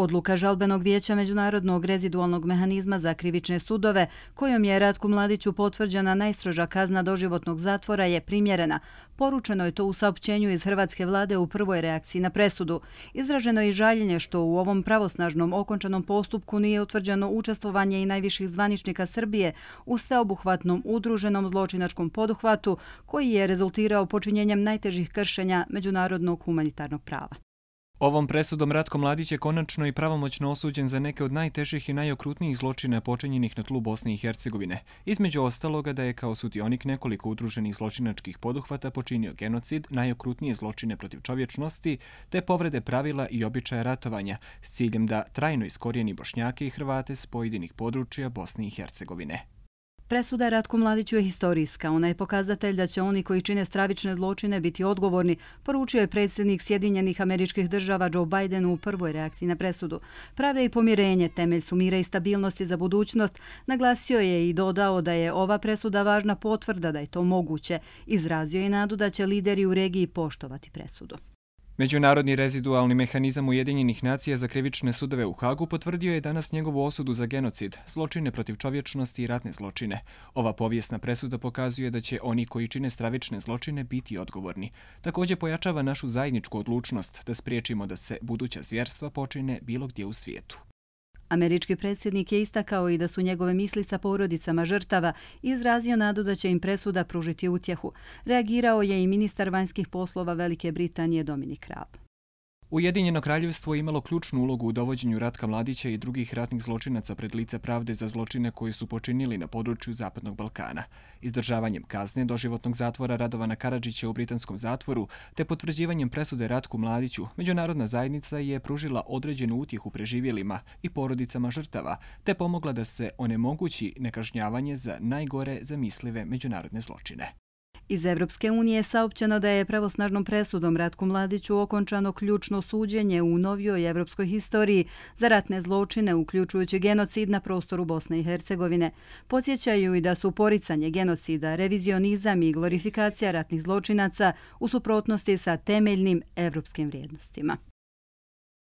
Odluka žalbenog vijeća Međunarodnog rezidualnog mehanizma za krivične sudove, kojom je Ratku Mladiću potvrđena najstroža kazna doživotnog zatvora, je primjerena. Poručeno je to u saopćenju iz Hrvatske vlade u prvoj reakciji na presudu. Izraženo je i žaljenje što u ovom pravosnažnom okončanom postupku nije utvrđeno učestvovanje i najviših zvaničnika Srbije u sveobuhvatnom udruženom zločinačkom poduhvatu koji je rezultirao počinjenjem najtežih kršenja međunarodnog humanitarnog prava. Ovom presudom Ratko Mladić je konačno i pravomoćno osuđen za neke od najtežih i najokrutnijih zločina počinjenih na tlu Bosne i Hercegovine. Između ostaloga da je kao sudionik nekoliko udruženih zločinačkih poduhvata počinio genocid, najokrutnije zločine protiv čovječnosti, te povrede pravila i običaja ratovanja s ciljem da trajno iskorijeni Bošnjake i Hrvate s pojedinih područja Bosne i Hercegovine. Presuda Ratku Mladiću je historijska. Ona je pokazatelj da će oni koji čine stravične zločine biti odgovorni, poručio je predsjednik Sjedinjenih američkih država Joe Biden u prvoj reakciji na presudu. Prave i pomirenje, temelj su mira i stabilnosti za budućnost, naglasio je i dodao da je ova presuda važna potvrda da je to moguće. Izrazio je nadu da će lideri u regiji poštovati presudu. Međunarodni rezidualni mehanizam Ujedinjenih nacija za krivične sudove u Hagu potvrdio je danas njegovu osudu za genocid, zločine protiv čovječnosti i ratne zločine. Ova povijesna presuda pokazuje da će oni koji čine stravične zločine biti odgovorni. Također pojačava našu zajedničku odlučnost da spriječimo da se buduća zvjerstva počine bilo gdje u svijetu. Američki predsjednik je istakao i da su njegove misli sa porodicama žrtava i izrazio nadu da će im presuda pružiti utjehu. Reagirao je i ministar vanjskih poslova Velike Britanije Dominik Raab. Ujedinjeno kraljevstvo imalo ključnu ulogu u dovođenju Ratka Mladića i drugih ratnih zločinaca pred lice pravde za zločine koje su počinili na području Zapadnog Balkana. Izdržavanjem kazne doživotnog zatvora Radovana Karadžića u britanskom zatvoru te potvrđivanjem presude Ratku Mladiću, međunarodna zajednica je pružila određenu utjehu preživjelima i porodicama žrtava te pomogla da se onemogući nekažnjavanje za najgore zamislive međunarodne zločine. Iz Evropske unije je saopćeno da je pravosnažnom presudom Ratku Mladiću okončano ključno suđenje u novijoj evropskoj historiji za ratne zločine, uključujući genocid na prostoru Bosne i Hercegovine. Podsjećaju i da su poricanje genocida, revizionizam i glorifikacija ratnih zločinaca u suprotnosti sa temeljnim evropskim vrijednostima.